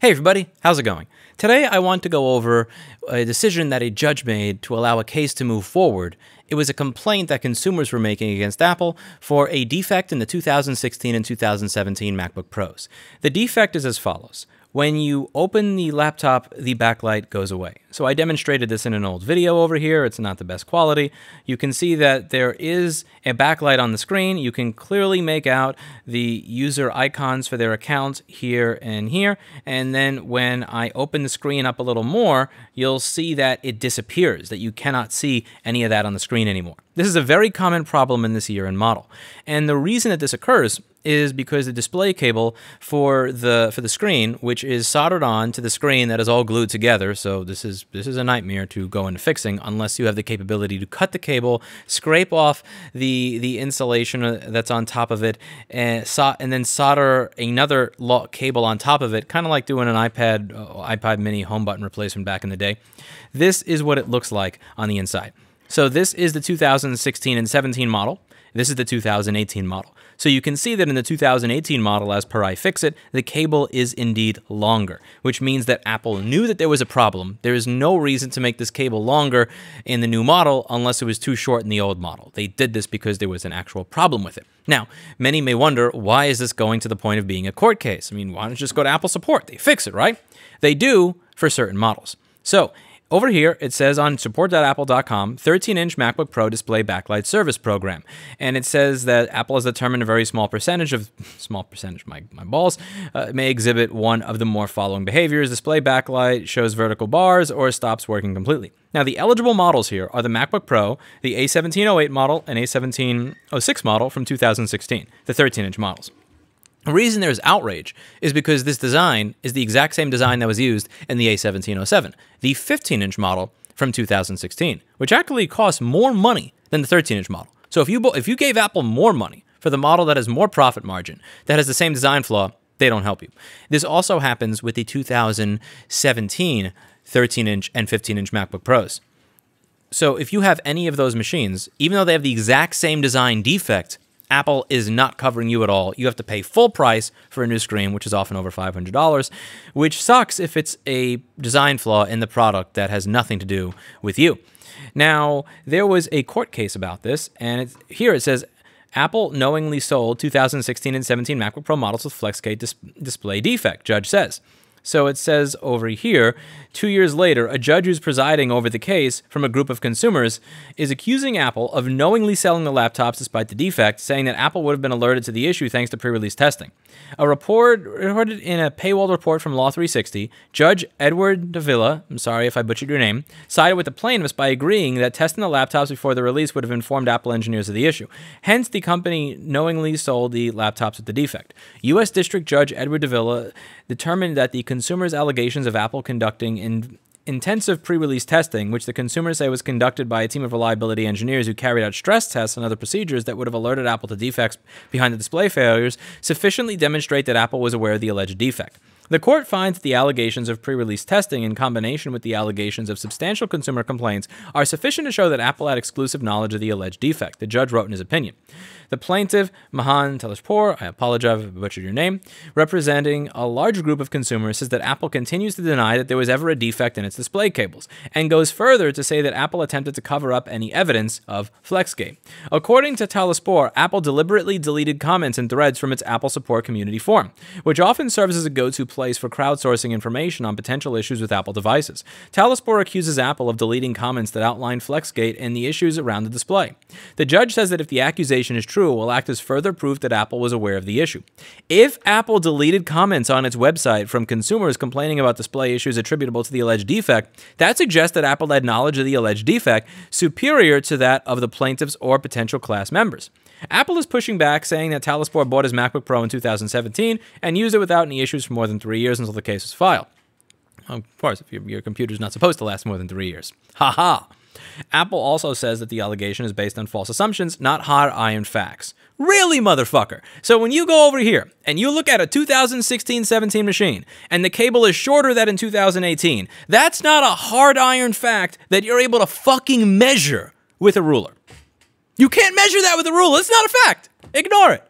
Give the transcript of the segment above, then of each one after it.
Hey everybody, how's it going? Today I want to go over a decision that a judge made to allow a case to move forward. It was a complaint that consumers were making against Apple for a defect in the 2016 and 2017 MacBook Pros. The defect is as follows. When you open the laptop, the backlight goes away. So I demonstrated this in an old video over here. It's not the best quality. You can see that there is a backlight on the screen. You can clearly make out the user icons for their account here and here. And then when I open the screen up a little more, you'll see that it disappears, that you cannot see any of that on the screen anymore. This is a very common problem in this year and model. And the reason that this occurs is because the display cable for the for the screen, which is soldered on to the screen that is all glued together. So this is this is a nightmare to go into fixing unless you have the capability to cut the cable, scrape off the the insulation uh, that's on top of it, and so, and then solder another cable on top of it, kind of like doing an iPad uh, Mini home button replacement back in the day. This is what it looks like on the inside. So this is the 2016 and 17 model. This is the 2018 model. So you can see that in the 2018 model, as per iFixit, the cable is indeed longer, which means that Apple knew that there was a problem. There is no reason to make this cable longer in the new model unless it was too short in the old model. They did this because there was an actual problem with it. Now, many may wonder, why is this going to the point of being a court case? I mean, why don't you just go to Apple support? They fix it, right? They do for certain models. So over here, it says on support.apple.com 13 inch MacBook Pro display backlight service program. And it says that Apple has determined a very small percentage of, small percentage, my, my balls, uh, may exhibit one of the more following behaviors display backlight, shows vertical bars, or stops working completely. Now, the eligible models here are the MacBook Pro, the A1708 model, and A1706 model from 2016, the 13 inch models. The reason there's outrage is because this design is the exact same design that was used in the A1707, the 15 inch model from 2016, which actually costs more money than the 13 inch model. So if you, if you gave Apple more money for the model that has more profit margin, that has the same design flaw, they don't help you. This also happens with the 2017 13 inch and 15 inch MacBook Pros. So if you have any of those machines, even though they have the exact same design defect, Apple is not covering you at all. You have to pay full price for a new screen, which is often over $500, which sucks if it's a design flaw in the product that has nothing to do with you. Now, there was a court case about this, and here it says Apple knowingly sold 2016 and 17 MacBook Pro models with FlexGate dis display defect, judge says. So it says over here, two years later, a judge who's presiding over the case from a group of consumers is accusing Apple of knowingly selling the laptops despite the defect, saying that Apple would have been alerted to the issue thanks to pre release testing. A report reported in a paywall report from Law 360, Judge Edward Davila, I'm sorry if I butchered your name, sided with the plaintiffs by agreeing that testing the laptops before the release would have informed Apple engineers of the issue. Hence, the company knowingly sold the laptops with the defect. U.S. District Judge Edward Davila determined that the consumers' allegations of Apple conducting in intensive pre-release testing, which the consumers say was conducted by a team of reliability engineers who carried out stress tests and other procedures that would have alerted Apple to defects behind the display failures, sufficiently demonstrate that Apple was aware of the alleged defect. The court finds that the allegations of pre release testing, in combination with the allegations of substantial consumer complaints, are sufficient to show that Apple had exclusive knowledge of the alleged defect, the judge wrote in his opinion. The plaintiff, Mahan Taleshpour, I apologize if I butchered your name, representing a large group of consumers, says that Apple continues to deny that there was ever a defect in its display cables, and goes further to say that Apple attempted to cover up any evidence of FlexGate. According to Taleshpour, Apple deliberately deleted comments and threads from its Apple Support Community Forum, which often serves as a go to place for crowdsourcing information on potential issues with Apple devices. Taleshpour accuses Apple of deleting comments that outline FlexGate and the issues around the display. The judge says that if the accusation is true, true will act as further proof that Apple was aware of the issue. If Apple deleted comments on its website from consumers complaining about display issues attributable to the alleged defect, that suggests that Apple had knowledge of the alleged defect superior to that of the plaintiffs or potential class members. Apple is pushing back, saying that Taleshpour bought his MacBook Pro in 2017 and used it without any issues for more than three years until the case was filed. Of course, if your, your computer's not supposed to last more than three years. Ha ha! Apple also says that the allegation is based on false assumptions, not hard iron facts. Really, motherfucker? So when you go over here and you look at a 2016 17 machine and the cable is shorter than in 2018, that's not a hard iron fact that you're able to fucking measure with a ruler. You can't measure that with a ruler. It's not a fact. Ignore it.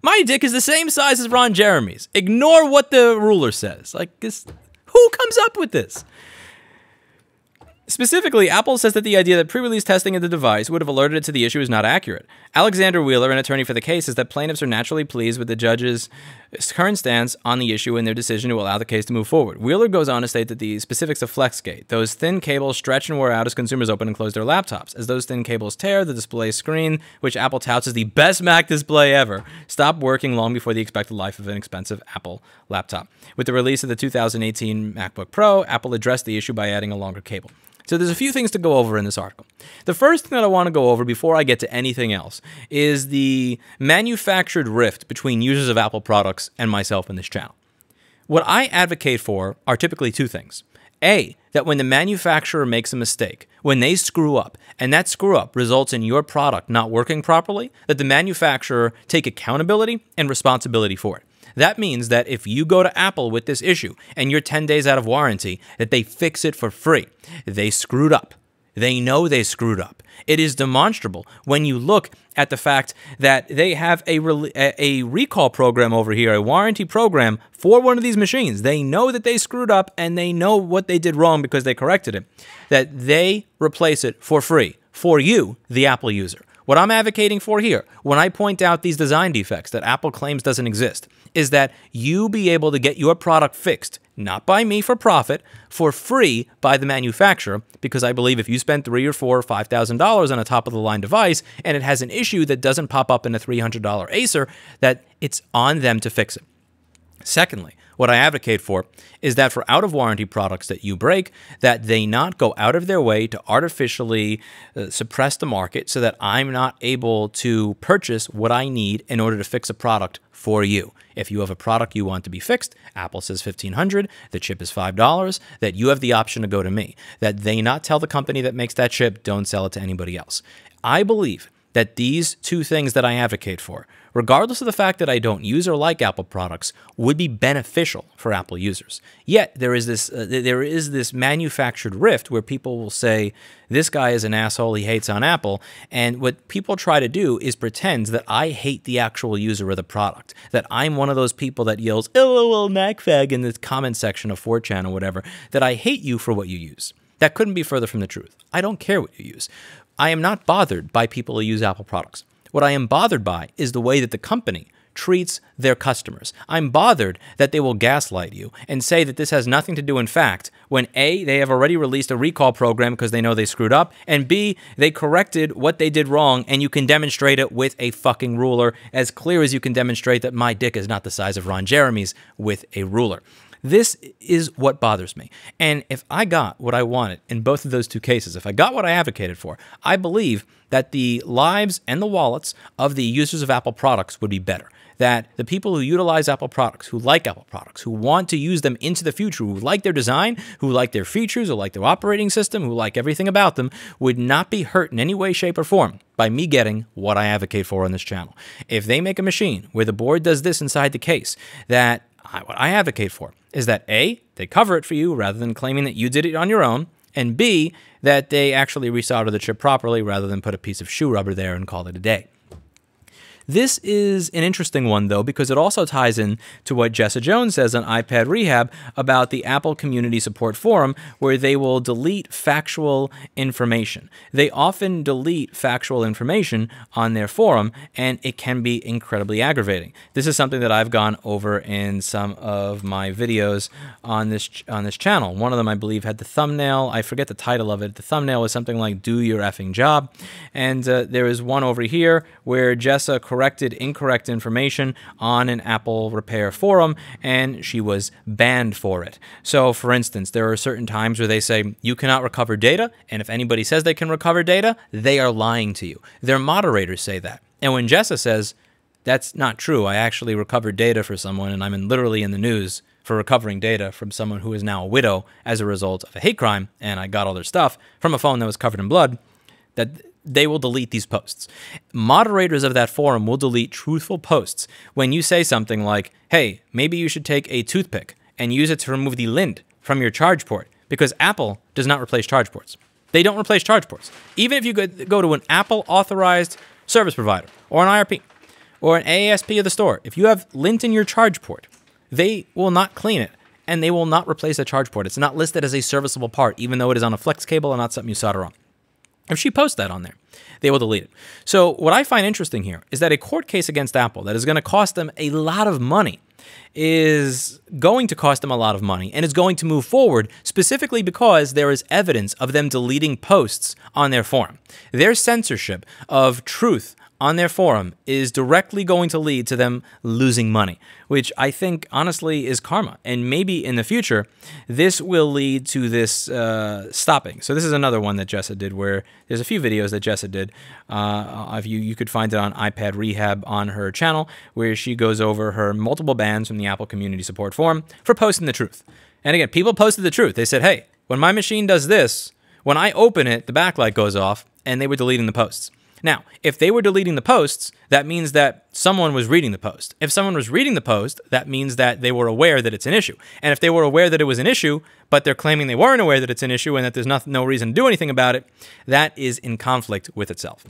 My dick is the same size as Ron Jeremy's. Ignore what the ruler says. Like, this, who comes up with this? Specifically, Apple says that the idea that pre release testing of the device would have alerted it to the issue is not accurate. Alexander Wheeler, an attorney for the case, says that plaintiffs are naturally pleased with the judge's current stance on the issue and their decision to allow the case to move forward. Wheeler goes on to state that the specifics of FlexGate, those thin cables stretch and wear out as consumers open and close their laptops. As those thin cables tear, the display screen, which Apple touts as the best Mac display ever, stop working long before the expected life of an expensive Apple laptop. With the release of the 2018 MacBook Pro, Apple addressed the issue by adding a longer cable. So there's a few things to go over in this article. The first thing that I want to go over before I get to anything else is the manufactured rift between users of Apple products and myself in this channel. What I advocate for are typically two things. A, that when the manufacturer makes a mistake, when they screw up, and that screw up results in your product not working properly, that the manufacturer take accountability and responsibility for it. That means that if you go to Apple with this issue and you're 10 days out of warranty, that they fix it for free. They screwed up. They know they screwed up. It is demonstrable when you look at the fact that they have a, a recall program over here, a warranty program for one of these machines. They know that they screwed up and they know what they did wrong because they corrected it. That they replace it for free for you, the Apple user. What I'm advocating for here, when I point out these design defects that Apple claims doesn't exist, is that you be able to get your product fixed, not by me for profit, for free by the manufacturer, because I believe if you spend three or four or five thousand dollars on a top of the line device and it has an issue that doesn't pop up in a three hundred dollar Acer, that it's on them to fix it. Secondly, what I advocate for is that for out of warranty products that you break, that they not go out of their way to artificially uh, suppress the market so that I'm not able to purchase what I need in order to fix a product for you. If you have a product you want to be fixed, Apple says 1500, the chip is $5, that you have the option to go to me. That they not tell the company that makes that chip, don't sell it to anybody else. I believe that these two things that I advocate for, regardless of the fact that I don't use or like Apple products, would be beneficial for Apple users. Yet there is this uh, there is this manufactured rift where people will say this guy is an asshole, he hates on Apple, and what people try to do is pretend that I hate the actual user of the product, that I'm one of those people that yells "LOL MacFag" in the comment section of 4chan or whatever, that I hate you for what you use. That couldn't be further from the truth. I don't care what you use. I am not bothered by people who use Apple products. What I am bothered by is the way that the company treats their customers. I'm bothered that they will gaslight you and say that this has nothing to do in fact when A, they have already released a recall program because they know they screwed up, and B, they corrected what they did wrong and you can demonstrate it with a fucking ruler as clear as you can demonstrate that my dick is not the size of Ron Jeremy's with a ruler. This is what bothers me. And if I got what I wanted in both of those two cases, if I got what I advocated for, I believe that the lives and the wallets of the users of Apple products would be better. That the people who utilize Apple products, who like Apple products, who want to use them into the future, who like their design, who like their features, who like their operating system, who like everything about them, would not be hurt in any way, shape, or form by me getting what I advocate for on this channel. If they make a machine where the board does this inside the case, that I, what I advocate for is that A, they cover it for you rather than claiming that you did it on your own, and B, that they actually resolder the chip properly rather than put a piece of shoe rubber there and call it a day. This is an interesting one, though, because it also ties in to what Jessa Jones says on iPad Rehab about the Apple Community Support Forum, where they will delete factual information. They often delete factual information on their forum, and it can be incredibly aggravating. This is something that I've gone over in some of my videos on this on this channel. One of them, I believe, had the thumbnail. I forget the title of it. The thumbnail was something like "Do your effing job," and uh, there is one over here where Jessa corrected incorrect information on an Apple repair forum, and she was banned for it. So, for instance, there are certain times where they say you cannot recover data, and if anybody says they can recover data, they are lying to you. Their moderators say that. And when Jessa says, that's not true. I actually recovered data for someone, and I'm in, literally in the news for recovering data from someone who is now a widow as a result of a hate crime, and I got all their stuff from a phone that was covered in blood. That they will delete these posts. Moderators of that forum will delete truthful posts when you say something like, hey, maybe you should take a toothpick and use it to remove the lint from your charge port because Apple does not replace charge ports. They don't replace charge ports. Even if you go to an Apple authorized service provider or an IRP, or an AASP of the store, if you have lint in your charge port, they will not clean it and they will not replace a charge port. It's not listed as a serviceable part, even though it is on a flex cable and not something you solder on. If she posts that on there, they will delete it. So, what I find interesting here is that a court case against Apple that is going to cost them a lot of money is going to cost them a lot of money and is going to move forward specifically because there is evidence of them deleting posts on their forum. Their censorship of truth on their forum is directly going to lead to them losing money, which I think honestly is karma. And maybe in the future, this will lead to this uh, stopping. So this is another one that Jessa did where there's a few videos that Jessa did. Uh, you, you could find it on iPad Rehab on her channel where she goes over her multiple bans from the Apple Community Support Forum for posting the truth. And again, people posted the truth. They said, hey, when my machine does this, when I open it, the backlight goes off, and they were deleting the posts. Now, if they were deleting the posts, that means that someone was reading the post. If someone was reading the post, that means that they were aware that it's an issue. And if they were aware that it was an issue, but they're claiming they weren't aware that it's an issue and that there's no, no reason to do anything about it, that is in conflict with itself.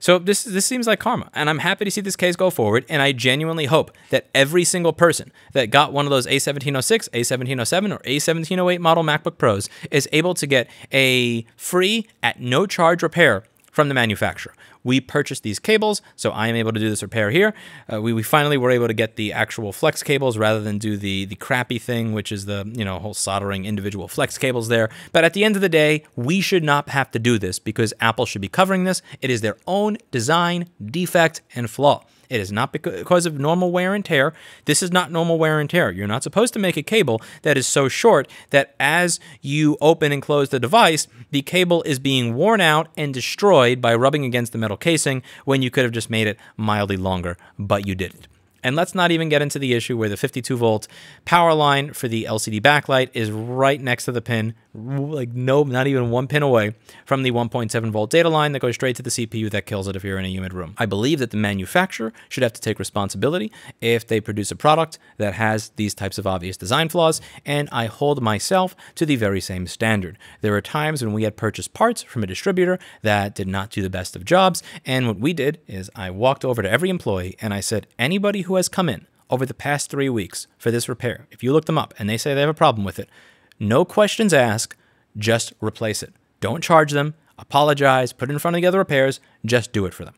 So this this seems like karma, and I'm happy to see this case go forward. And I genuinely hope that every single person that got one of those A1706, A1707, or A1708 model MacBook Pros is able to get a free at no charge repair from the manufacturer. We purchased these cables, so I am able to do this repair here. Uh, we, we finally were able to get the actual flex cables rather than do the the crappy thing, which is the you know whole soldering individual flex cables there. But at the end of the day, we should not have to do this because Apple should be covering this. It is their own design defect and flaw. It is not because of normal wear and tear. This is not normal wear and tear. You're not supposed to make a cable that is so short that as you open and close the device, the cable is being worn out and destroyed by rubbing against the metal casing when you could have just made it mildly longer, but you didn't. And let's not even get into the issue where the 52 volt power line for the LCD backlight is right next to the pin, like no, not even one pin away from the 1.7 volt data line that goes straight to the CPU that kills it if you're in a humid room. I believe that the manufacturer should have to take responsibility if they produce a product that has these types of obvious design flaws, and I hold myself to the very same standard. There are times when we had purchased parts from a distributor that did not do the best of jobs, and what we did is I walked over to every employee and I said, anybody who has come in over the past three weeks for this repair, if you look them up and they say they have a problem with it, no questions asked, just replace it. Don't charge them, apologize, put it in front of the other repairs, just do it for them.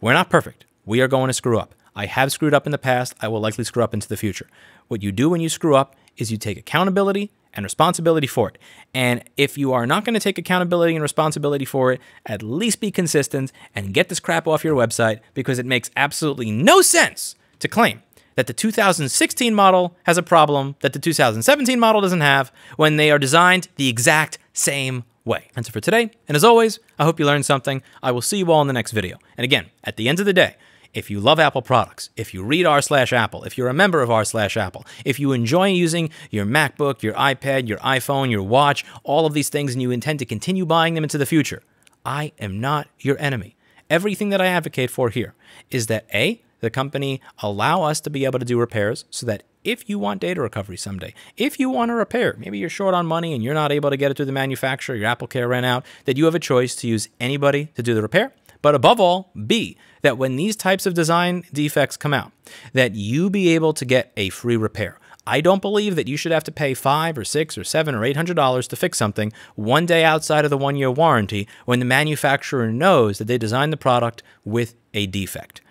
We're not perfect. We are going to screw up. I have screwed up in the past. I will likely screw up into the future. What you do when you screw up is you take accountability and responsibility for it. And if you are not going to take accountability and responsibility for it, at least be consistent and get this crap off your website because it makes absolutely no sense to claim that the 2016 model has a problem that the 2017 model doesn't have when they are designed the exact same way. That's it for today. And as always, I hope you learned something. I will see you all in the next video. And again, at the end of the day, if you love Apple products, if you read r slash Apple, if you're a member of r slash Apple, if you enjoy using your MacBook, your iPad, your iPhone, your watch, all of these things, and you intend to continue buying them into the future, I am not your enemy. Everything that I advocate for here is that A, the company allow us to be able to do repairs so that if you want data recovery someday, if you want to repair, maybe you're short on money and you're not able to get it through the manufacturer, your Apple Care ran out, that you have a choice to use anybody to do the repair. But above all, B, that when these types of design defects come out, that you be able to get a free repair. I don't believe that you should have to pay five or six or seven or eight hundred dollars to fix something one day outside of the one year warranty when the manufacturer knows that they designed the product with a defect.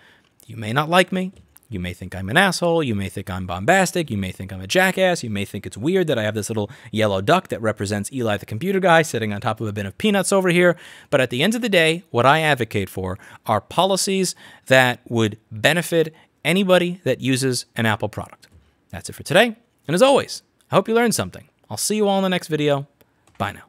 You may not like me. You may think I'm an asshole. You may think I'm bombastic. You may think I'm a jackass. You may think it's weird that I have this little yellow duck that represents Eli the computer guy sitting on top of a bin of peanuts over here. But at the end of the day, what I advocate for are policies that would benefit anybody that uses an Apple product. That's it for today. And as always, I hope you learned something. I'll see you all in the next video. Bye now.